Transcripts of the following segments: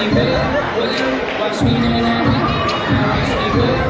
be good. Watch me do that. Watch me good.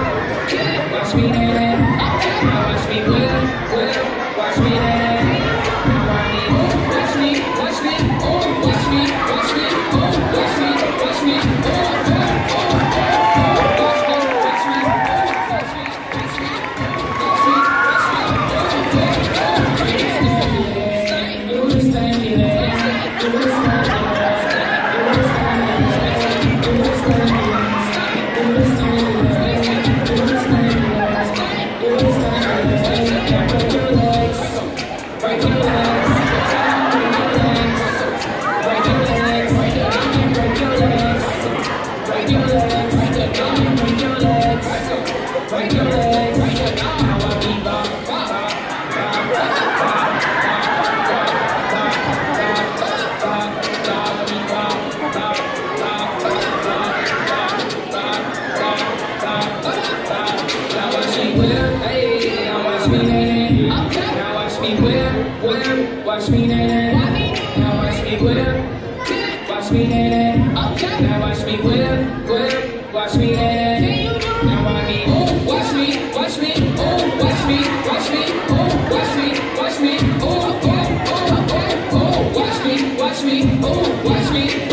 watch me, nae, Now watch me whip, watch me, nae, Now watch me whip, whip, watch me, nae, Now oh, watch me, watch me, oh, watch me, watch me, oh, watch me, watch me, oh, oh, oh, oh, oh, watch me, watch me, oh, watch me.